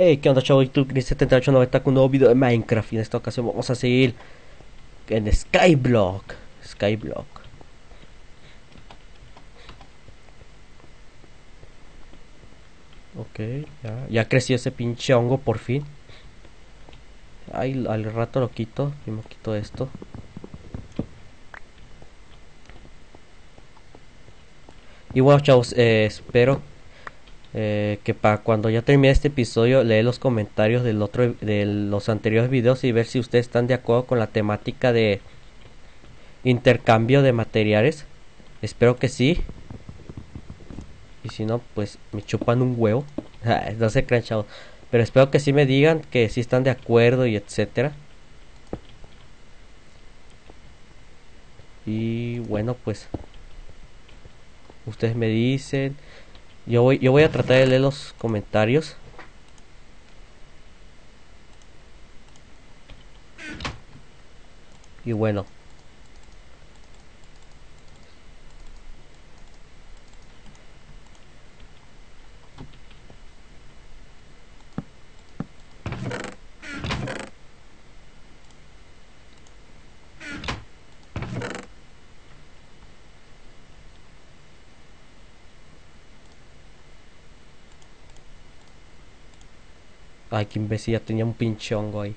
Hey, ¿qué onda chavos? YouTube Gris7890 con un nuevo video de Minecraft y en esta ocasión vamos a seguir en Skyblock. Skyblock. Ok, ya, creció ese pinche hongo por fin. Ay, al rato lo quito, me quito esto. Y bueno chavos, eh, espero eh, que para cuando ya termine este episodio lee los comentarios del otro de los anteriores videos y ver si ustedes están de acuerdo con la temática de intercambio de materiales. Espero que sí. Y si no pues me chupan un huevo. No sé crean pero espero que sí me digan que sí están de acuerdo y etcétera. Y bueno pues ustedes me dicen yo voy, yo voy a tratar de leer los comentarios. Y bueno. Ay, qué imbécil, ya tenía un pinche hongo ahí.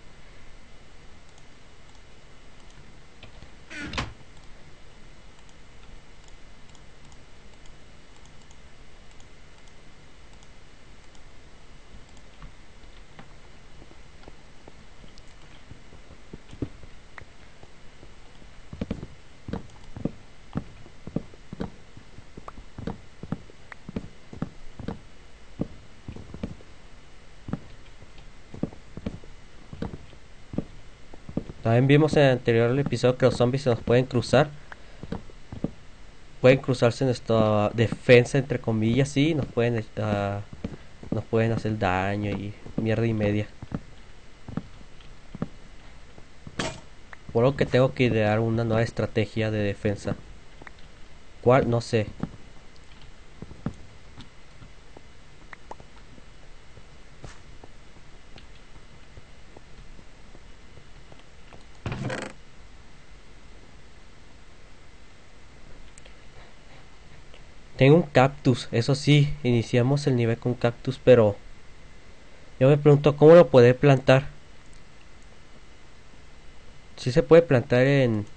También vimos en el anterior episodio que los zombies se nos pueden cruzar. Pueden cruzarse en nuestra defensa, entre comillas, sí, nos pueden, uh, nos pueden hacer daño y mierda y media. Por lo que tengo que idear una nueva estrategia de defensa. ¿Cuál? No sé. Tengo un cactus, eso sí, iniciamos el nivel con cactus, pero yo me pregunto cómo lo puede plantar. Si se puede plantar en...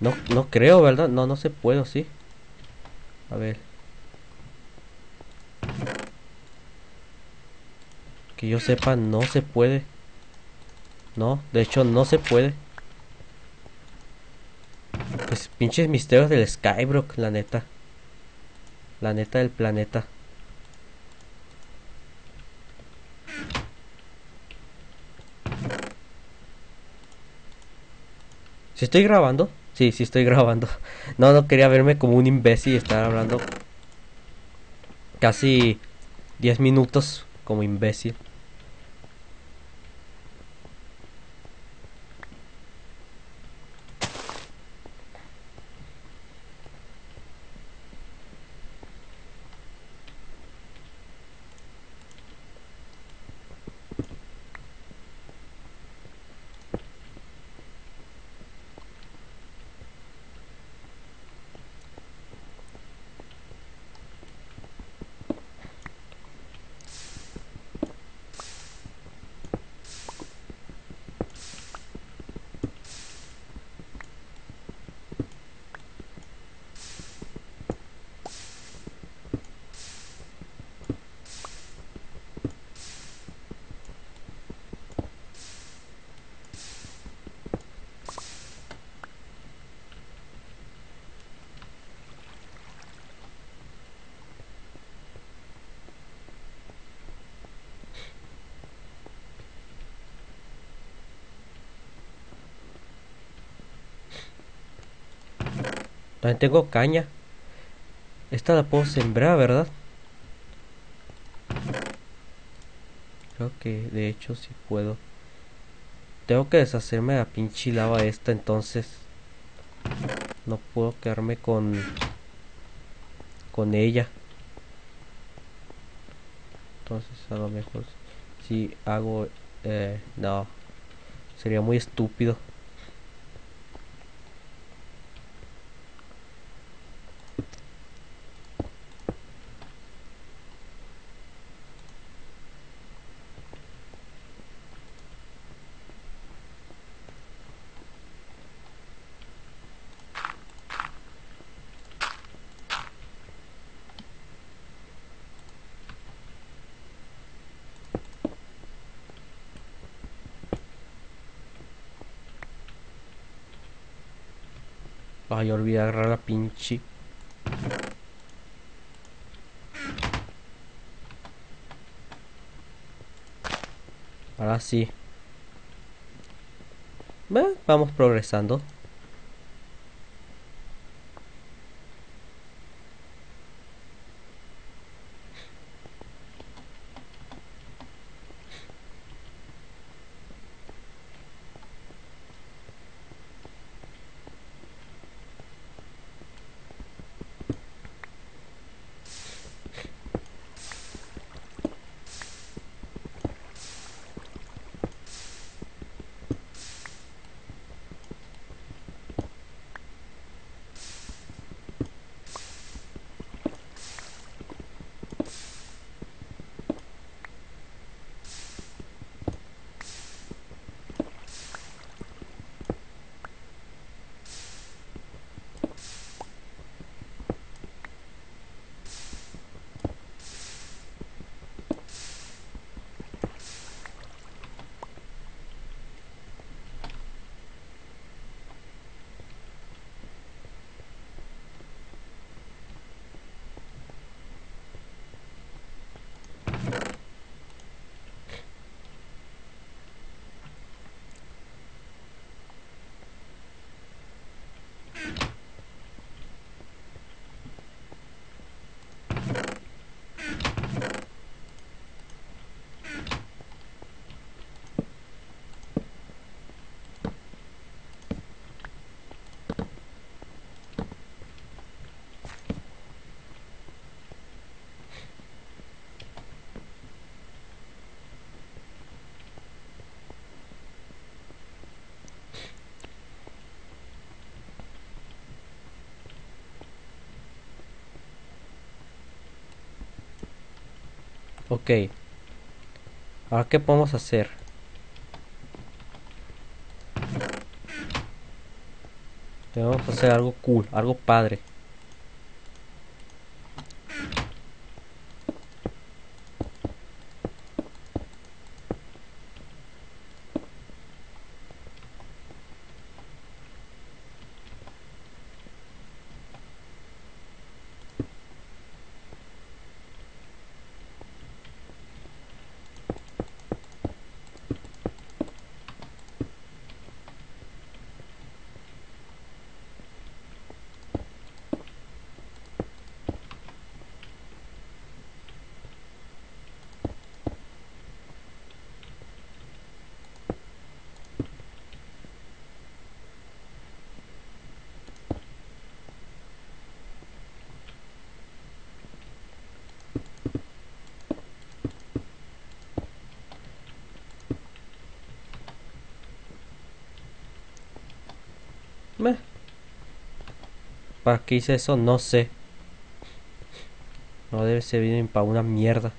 No, no creo, ¿verdad? No, no se puede, ¿sí? A ver. Que yo sepa, no se puede. No, de hecho no se puede. Pues pinches misterios del Skybrook, la neta. La neta del planeta. ¿Si estoy grabando? Sí, sí estoy grabando. No, no quería verme como un imbécil y estar hablando casi 10 minutos como imbécil. También tengo caña. Esta la puedo sembrar, ¿verdad? Creo que de hecho sí puedo. Tengo que deshacerme de la pinche lava esta, entonces no puedo quedarme con con ella. Entonces a lo mejor si hago eh, no sería muy estúpido Ay, olvidé agarrar la pinche. Ahora sí. Bueno, vamos progresando. Ok. Ahora, ¿qué podemos hacer? Tenemos que hacer algo cool, algo padre. ¿Para qué hice eso? No sé. No debe ser bien para una mierda.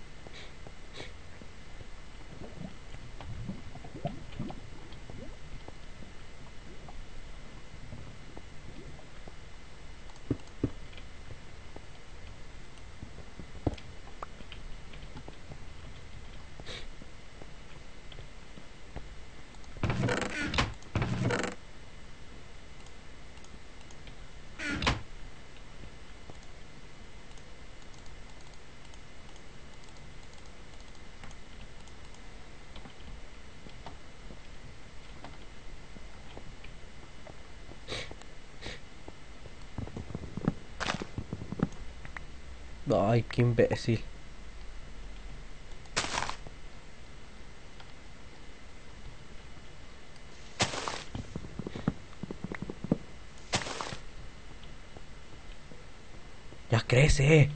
Ay, qué imbécil. Ya crece.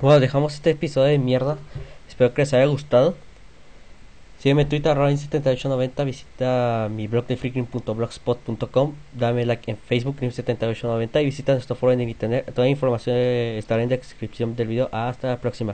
Bueno, dejamos este episodio de mierda. Espero que les haya gustado. Sígueme en Twitter, Robin7890. Visita mi blog de freaking.blogspot.com. Dame like en Facebook, Nim7890. Y visita nuestro foro en internet. Toda la información estará en la descripción del video. Hasta la próxima.